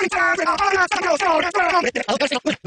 Thank you.